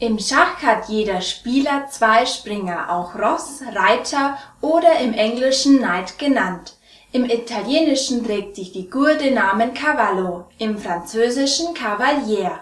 Im Schach hat jeder Spieler zwei Springer, auch Ross, Reiter oder im Englischen Knight genannt. Im Italienischen trägt die Figur den Namen Cavallo, im Französischen Cavalier.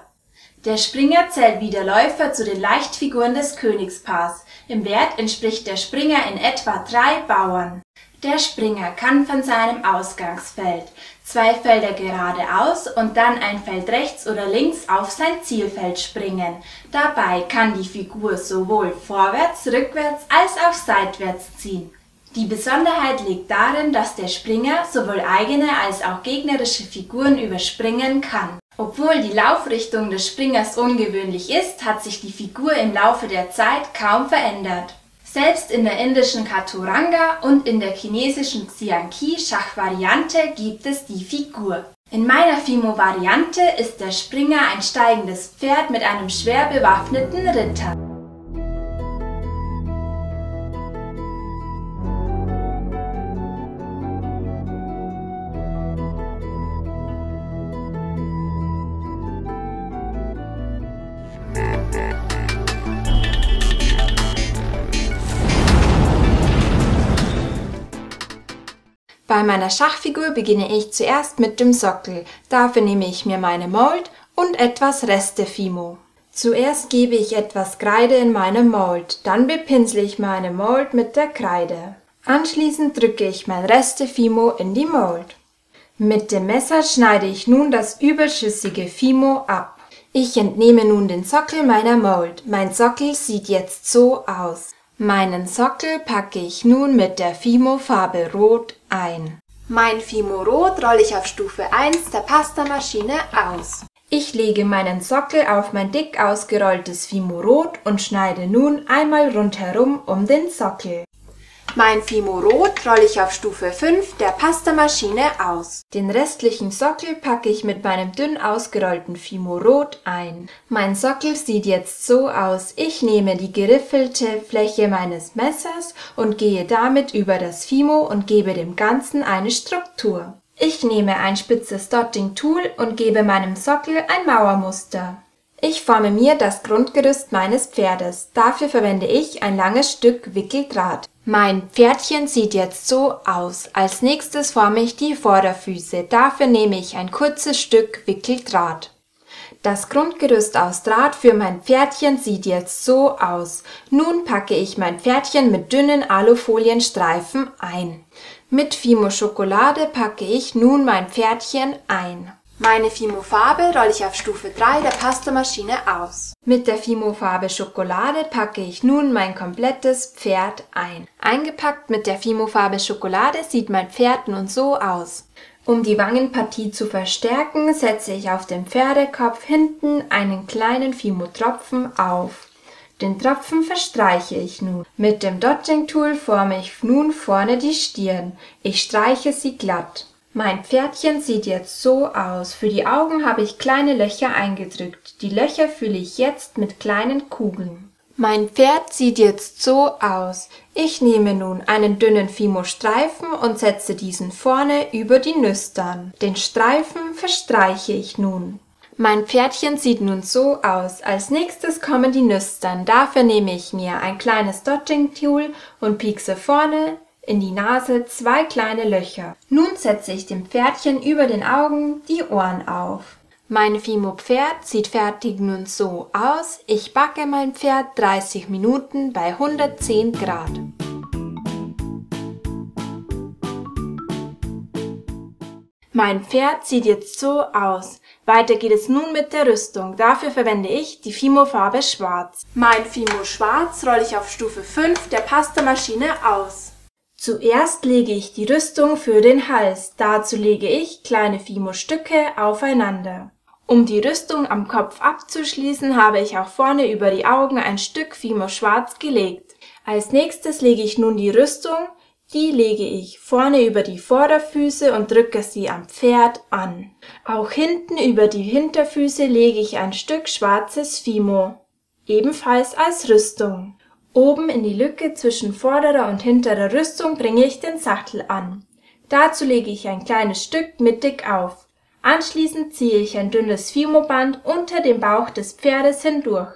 Der Springer zählt wie der Läufer zu den Leichtfiguren des Königspaars, im Wert entspricht der Springer in etwa drei Bauern. Der Springer kann von seinem Ausgangsfeld zwei Felder geradeaus und dann ein Feld rechts oder links auf sein Zielfeld springen. Dabei kann die Figur sowohl vorwärts, rückwärts als auch seitwärts ziehen. Die Besonderheit liegt darin, dass der Springer sowohl eigene als auch gegnerische Figuren überspringen kann. Obwohl die Laufrichtung des Springers ungewöhnlich ist, hat sich die Figur im Laufe der Zeit kaum verändert. Selbst in der indischen Chaturanga und in der chinesischen Xiangqi-Schachvariante gibt es die Figur. In meiner Fimo-Variante ist der Springer ein steigendes Pferd mit einem schwer bewaffneten Ritter. Bei meiner Schachfigur beginne ich zuerst mit dem Sockel. Dafür nehme ich mir meine Mold und etwas Reste-Fimo. Zuerst gebe ich etwas Kreide in meine Mold, dann bepinsle ich meine Mold mit der Kreide. Anschließend drücke ich mein Reste-Fimo in die Mold. Mit dem Messer schneide ich nun das überschüssige Fimo ab. Ich entnehme nun den Sockel meiner Mold. Mein Sockel sieht jetzt so aus. Meinen Sockel packe ich nun mit der Fimo-Farbe Rot ein. Mein Fimo Rot rolle ich auf Stufe 1 der Pastamaschine aus. Ich lege meinen Sockel auf mein dick ausgerolltes Fimo Rot und schneide nun einmal rundherum um den Sockel. Mein Fimo Rot rolle ich auf Stufe 5 der Pastamaschine aus. Den restlichen Sockel packe ich mit meinem dünn ausgerollten Fimo Rot ein. Mein Sockel sieht jetzt so aus. Ich nehme die geriffelte Fläche meines Messers und gehe damit über das Fimo und gebe dem Ganzen eine Struktur. Ich nehme ein spitzes Dotting Tool und gebe meinem Sockel ein Mauermuster. Ich forme mir das Grundgerüst meines Pferdes. Dafür verwende ich ein langes Stück Wickeldraht. Mein Pferdchen sieht jetzt so aus. Als nächstes forme ich die Vorderfüße. Dafür nehme ich ein kurzes Stück Wickeldraht. Das Grundgerüst aus Draht für mein Pferdchen sieht jetzt so aus. Nun packe ich mein Pferdchen mit dünnen Alufolienstreifen ein. Mit Fimo Schokolade packe ich nun mein Pferdchen ein. Meine Fimo-Farbe rolle ich auf Stufe 3 der Pastamaschine aus. Mit der Fimo-Farbe Schokolade packe ich nun mein komplettes Pferd ein. Eingepackt mit der Fimo-Farbe Schokolade sieht mein Pferd nun so aus. Um die Wangenpartie zu verstärken, setze ich auf dem Pferdekopf hinten einen kleinen Fimo-Tropfen auf. Den Tropfen verstreiche ich nun. Mit dem Dodging Tool forme ich nun vorne die Stirn. Ich streiche sie glatt. Mein Pferdchen sieht jetzt so aus. Für die Augen habe ich kleine Löcher eingedrückt. Die Löcher fülle ich jetzt mit kleinen Kugeln. Mein Pferd sieht jetzt so aus. Ich nehme nun einen dünnen Fimo-Streifen und setze diesen vorne über die Nüstern. Den Streifen verstreiche ich nun. Mein Pferdchen sieht nun so aus. Als nächstes kommen die Nüstern. Dafür nehme ich mir ein kleines Dodging-Tool und piekse vorne in die Nase zwei kleine Löcher. Nun setze ich dem Pferdchen über den Augen die Ohren auf. Mein Fimo-Pferd sieht fertig nun so aus. Ich backe mein Pferd 30 Minuten bei 110 Grad. Mein Pferd sieht jetzt so aus. Weiter geht es nun mit der Rüstung. Dafür verwende ich die Fimo-Farbe Schwarz. Mein Fimo Schwarz rolle ich auf Stufe 5 der Pastamaschine aus. Zuerst lege ich die Rüstung für den Hals, dazu lege ich kleine Fimo-Stücke aufeinander. Um die Rüstung am Kopf abzuschließen, habe ich auch vorne über die Augen ein Stück Fimo Schwarz gelegt. Als nächstes lege ich nun die Rüstung, die lege ich vorne über die Vorderfüße und drücke sie am Pferd an. Auch hinten über die Hinterfüße lege ich ein Stück schwarzes Fimo, ebenfalls als Rüstung. Oben in die Lücke zwischen vorderer und hinterer Rüstung bringe ich den Sattel an. Dazu lege ich ein kleines Stück mittig auf. Anschließend ziehe ich ein dünnes Fimo-Band unter dem Bauch des Pferdes hindurch.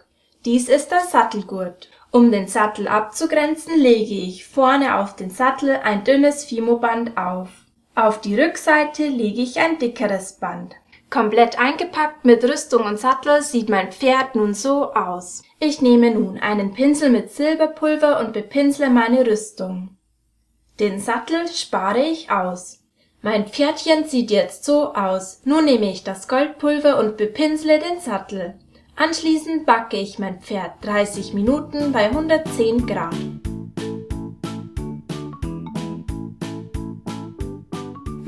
Dies ist das Sattelgurt. Um den Sattel abzugrenzen, lege ich vorne auf den Sattel ein dünnes Fimoband auf. Auf die Rückseite lege ich ein dickeres Band. Komplett eingepackt mit Rüstung und Sattel sieht mein Pferd nun so aus. Ich nehme nun einen Pinsel mit Silberpulver und bepinsle meine Rüstung. Den Sattel spare ich aus. Mein Pferdchen sieht jetzt so aus. Nun nehme ich das Goldpulver und bepinsle den Sattel. Anschließend backe ich mein Pferd 30 Minuten bei 110 Grad.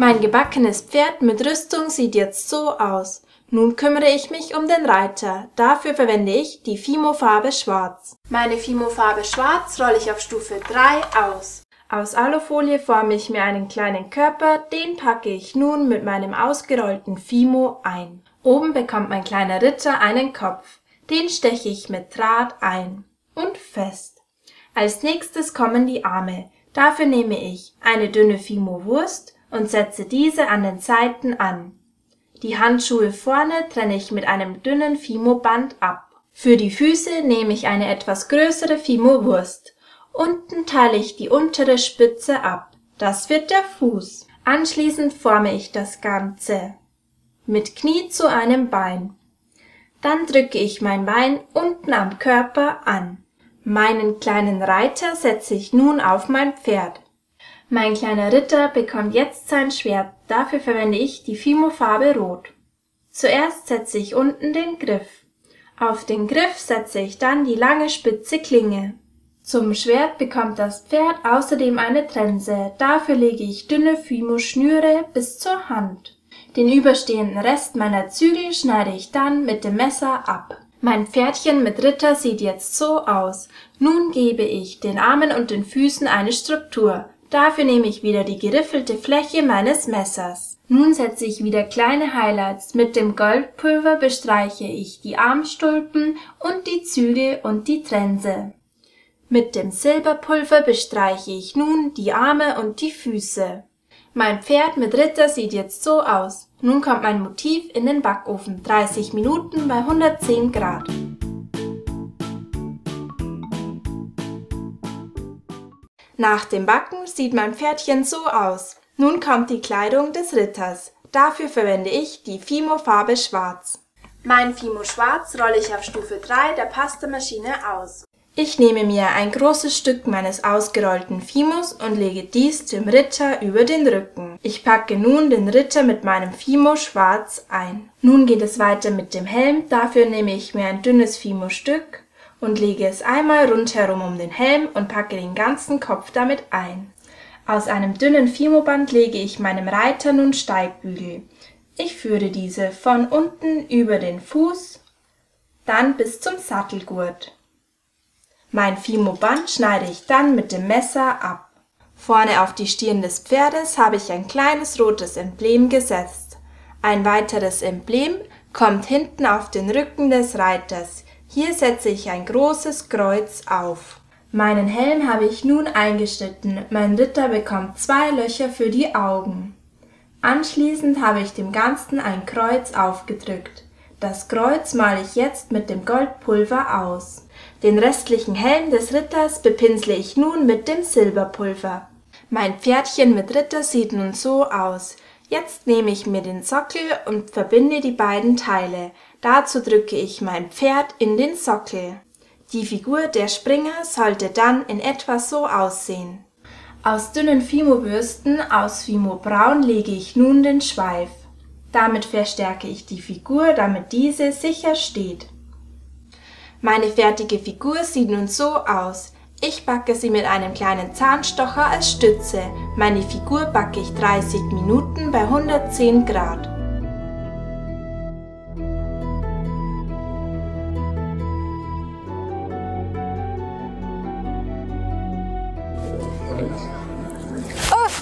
Mein gebackenes Pferd mit Rüstung sieht jetzt so aus. Nun kümmere ich mich um den Reiter. Dafür verwende ich die Fimo-Farbe Schwarz. Meine Fimo-Farbe Schwarz rolle ich auf Stufe 3 aus. Aus Alufolie forme ich mir einen kleinen Körper, den packe ich nun mit meinem ausgerollten Fimo ein. Oben bekommt mein kleiner Ritter einen Kopf. Den steche ich mit Draht ein. Und fest. Als nächstes kommen die Arme. Dafür nehme ich eine dünne Fimo-Wurst und setze diese an den Seiten an. Die Handschuhe vorne trenne ich mit einem dünnen Fimo-Band ab. Für die Füße nehme ich eine etwas größere Fimo-Wurst. Unten teile ich die untere Spitze ab. Das wird der Fuß. Anschließend forme ich das Ganze mit Knie zu einem Bein. Dann drücke ich mein Bein unten am Körper an. Meinen kleinen Reiter setze ich nun auf mein Pferd. Mein kleiner Ritter bekommt jetzt sein Schwert, dafür verwende ich die Fimo-Farbe Rot. Zuerst setze ich unten den Griff. Auf den Griff setze ich dann die lange spitze Klinge. Zum Schwert bekommt das Pferd außerdem eine Trense, dafür lege ich dünne Fimo-Schnüre bis zur Hand. Den überstehenden Rest meiner Zügel schneide ich dann mit dem Messer ab. Mein Pferdchen mit Ritter sieht jetzt so aus. Nun gebe ich den Armen und den Füßen eine Struktur. Dafür nehme ich wieder die geriffelte Fläche meines Messers. Nun setze ich wieder kleine Highlights. Mit dem Goldpulver bestreiche ich die Armstulpen und die Züge und die Trense. Mit dem Silberpulver bestreiche ich nun die Arme und die Füße. Mein Pferd mit Ritter sieht jetzt so aus. Nun kommt mein Motiv in den Backofen. 30 Minuten bei 110 Grad. Nach dem Backen sieht mein Pferdchen so aus. Nun kommt die Kleidung des Ritters. Dafür verwende ich die Fimo-Farbe Schwarz. Mein Fimo Schwarz rolle ich auf Stufe 3 der Pastamaschine aus. Ich nehme mir ein großes Stück meines ausgerollten Fimos und lege dies dem Ritter über den Rücken. Ich packe nun den Ritter mit meinem Fimo schwarz ein. Nun geht es weiter mit dem Helm, dafür nehme ich mir ein dünnes Fimo-Stück und lege es einmal rundherum um den Helm und packe den ganzen Kopf damit ein. Aus einem dünnen Fimoband lege ich meinem Reiter nun Steigbügel. Ich führe diese von unten über den Fuß, dann bis zum Sattelgurt. Mein Fimoband schneide ich dann mit dem Messer ab. Vorne auf die Stirn des Pferdes habe ich ein kleines rotes Emblem gesetzt. Ein weiteres Emblem kommt hinten auf den Rücken des Reiters. Hier setze ich ein großes Kreuz auf. Meinen Helm habe ich nun eingeschnitten. Mein Ritter bekommt zwei Löcher für die Augen. Anschließend habe ich dem Ganzen ein Kreuz aufgedrückt. Das Kreuz male ich jetzt mit dem Goldpulver aus. Den restlichen Helm des Ritters bepinsle ich nun mit dem Silberpulver. Mein Pferdchen mit Ritter sieht nun so aus. Jetzt nehme ich mir den Sockel und verbinde die beiden Teile. Dazu drücke ich mein Pferd in den Sockel. Die Figur der Springer sollte dann in etwa so aussehen. Aus dünnen Fimo-Bürsten aus Fimo-Braun lege ich nun den Schweif. Damit verstärke ich die Figur, damit diese sicher steht. Meine fertige Figur sieht nun so aus. Ich backe sie mit einem kleinen Zahnstocher als Stütze. Meine Figur backe ich 30 Minuten bei 110 Grad.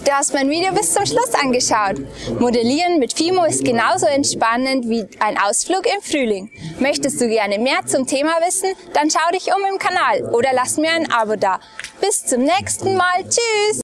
Du hast mein Video bis zum Schluss angeschaut. Modellieren mit Fimo ist genauso entspannend wie ein Ausflug im Frühling. Möchtest du gerne mehr zum Thema wissen? Dann schau dich um im Kanal oder lass mir ein Abo da. Bis zum nächsten Mal. Tschüss!